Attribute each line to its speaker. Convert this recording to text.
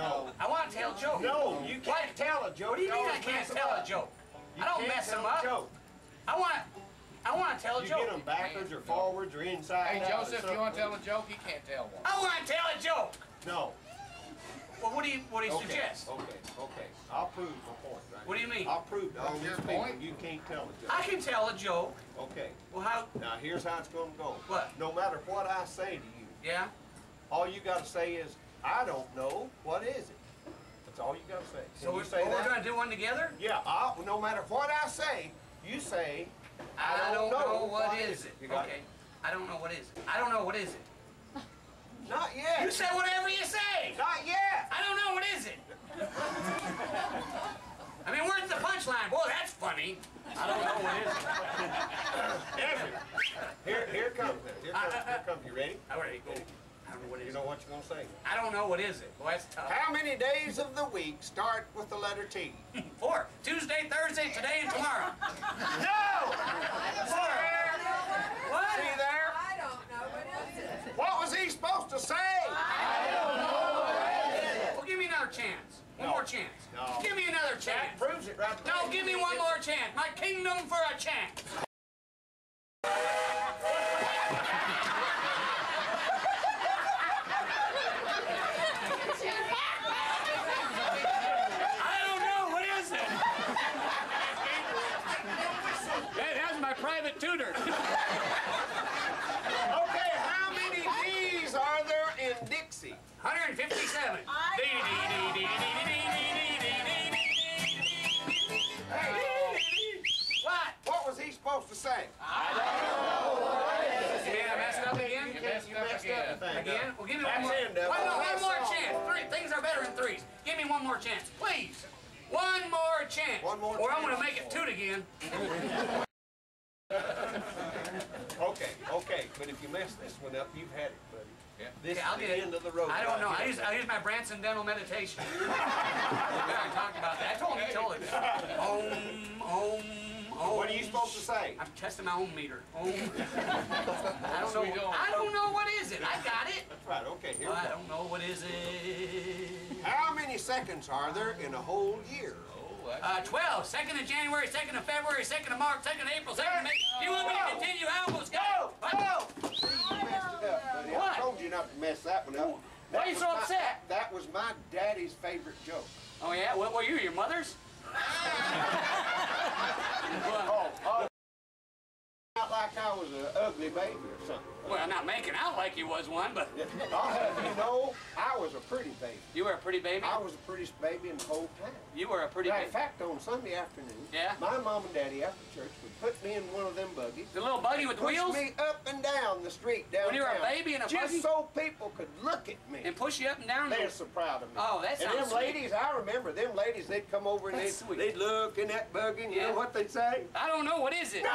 Speaker 1: No.
Speaker 2: I want to tell a joke.
Speaker 1: No, you can't tell a joke.
Speaker 2: What do you mean I can't
Speaker 1: mess 'em
Speaker 2: tell a joke?
Speaker 1: You
Speaker 2: I don't mess them up.
Speaker 1: joke.
Speaker 2: I want I want to tell a
Speaker 1: You
Speaker 2: joke.
Speaker 1: get them backwards or forwards or inside
Speaker 3: Hey,
Speaker 1: out or
Speaker 3: Joseph, you want to tell a joke? He can't tell one.
Speaker 2: I want to tell a joke.
Speaker 1: No.
Speaker 2: Well, what do you what do you
Speaker 1: Okay,
Speaker 2: suggest?
Speaker 1: Okay, okay. I'll prove my point right
Speaker 2: What do you mean?
Speaker 1: I'll prove to all these
Speaker 3: your
Speaker 1: people
Speaker 3: point?
Speaker 1: you can't tell a joke.
Speaker 2: I can tell a joke.
Speaker 1: Okay.
Speaker 2: Well, how?
Speaker 1: Now here's how it's gonna go.
Speaker 2: What?
Speaker 1: No matter what I say to you,
Speaker 2: Yeah.
Speaker 1: all you gotta say is, I don't know, what is it? That's all you gotta say. Can
Speaker 2: So we're,
Speaker 1: say
Speaker 2: we're gonna do one together.
Speaker 1: Yeah, I'll, no matter what I say, you say,
Speaker 2: I, don't know, what is it.
Speaker 1: Got
Speaker 2: Okay. I don't know what is it. I don't know what is it.
Speaker 1: Not yet.
Speaker 2: You say whatever you say.
Speaker 1: Not yet.
Speaker 2: I don't know what is it. I mean, where's the punchline? Boy, that's funny. I don't know what is it.
Speaker 1: Here, here it comes. Here comes. Here comes. You ready?
Speaker 2: All right, go. I don't know what
Speaker 1: You know
Speaker 2: it.
Speaker 1: what you're gonna say.
Speaker 2: I don't know what is it. Boy, that's tough.
Speaker 1: How many days of the week start with the letter T?
Speaker 2: Four. Tuesday, Thursday, today, and tomorrow.
Speaker 1: No.
Speaker 2: Four.
Speaker 1: See
Speaker 2: What?
Speaker 1: there?
Speaker 4: I don't know what is it.
Speaker 1: What was he supposed to say? I don't know.
Speaker 2: Well, give me another chance. One
Speaker 1: No.
Speaker 2: more chance.
Speaker 1: No.
Speaker 2: Give me another
Speaker 1: That
Speaker 2: chance.
Speaker 1: proves it right there.
Speaker 2: No, give me one more chance. My kingdom for a chance. I don't know. What is it? Hey, that's my private tutor.
Speaker 1: Okay, how many D's are there in Dixie?
Speaker 2: 157. What?
Speaker 1: What was he supposed to say?
Speaker 2: Man, I messed up again?
Speaker 3: You messed
Speaker 1: You
Speaker 3: up
Speaker 1: messed
Speaker 3: again.
Speaker 1: up the thing.
Speaker 2: Again? Well, give me one
Speaker 1: That's
Speaker 2: more.
Speaker 1: it, Devil.
Speaker 2: One, more- one more chance. Three things are better in threes. Give me one more chance, please. One more chance.
Speaker 1: One more chance.
Speaker 2: Or I'm gonna make it two again.
Speaker 1: Okay, okay, but if you mess this one up, you've had it, buddy.
Speaker 3: Yeah.
Speaker 1: This
Speaker 2: Okay, I'll
Speaker 1: is the
Speaker 2: it.
Speaker 1: end of the road.
Speaker 2: I don't know. I use I use my Branson dental meditation. yeah, I talked about that. I told him. He told it. Om, om, om.
Speaker 1: What are you supposed to say?
Speaker 2: I'm testing my own meter. Om. I don't know.
Speaker 3: we?
Speaker 2: I don't know what is it. I got it.
Speaker 1: That's right, okay, here we
Speaker 2: I don't know what is it.
Speaker 1: How many seconds are there in a whole year?
Speaker 3: Oh,
Speaker 2: Uh, 12. 2nd of January, 2nd of February, 2nd of March, 2nd of April, 2nd of May. Do you want me to continue almost
Speaker 1: Go!
Speaker 2: got it.
Speaker 1: Go! You messed it up, buddy.
Speaker 2: What?
Speaker 1: I told you not to mess that one up.
Speaker 2: Why
Speaker 1: That
Speaker 2: are you
Speaker 1: was
Speaker 2: so
Speaker 1: my-
Speaker 2: upset?
Speaker 1: That was my daddy's favorite joke.
Speaker 2: Oh, yeah? What were you? Your mother's?
Speaker 1: Like I was an ugly baby or something.
Speaker 2: Well, not making out like you was one, but
Speaker 1: I'll have you know, I was a pretty baby.
Speaker 2: you were a pretty baby.
Speaker 1: I was the prettiest baby in the whole town.
Speaker 2: You were a pretty
Speaker 1: Now, in fact, on Sunday afternoon,
Speaker 2: Yeah?
Speaker 1: my mom and daddy after church would put me in one of them buggies,
Speaker 2: The little buggy with
Speaker 1: push
Speaker 2: wheels?
Speaker 1: me up and down the street downtown.
Speaker 2: When you were a baby in a
Speaker 1: just
Speaker 2: buggy?
Speaker 1: so people could look at me.
Speaker 2: And push you up and down?
Speaker 1: They're so proud of me.
Speaker 2: Oh, that
Speaker 1: And them
Speaker 2: sweet.
Speaker 1: ladies, I remember them ladies. They'd come over and
Speaker 2: That's
Speaker 1: they'd,
Speaker 2: sweet.
Speaker 1: they'd look in that buggy, and you know what they'd say?
Speaker 2: I don't know. What is it?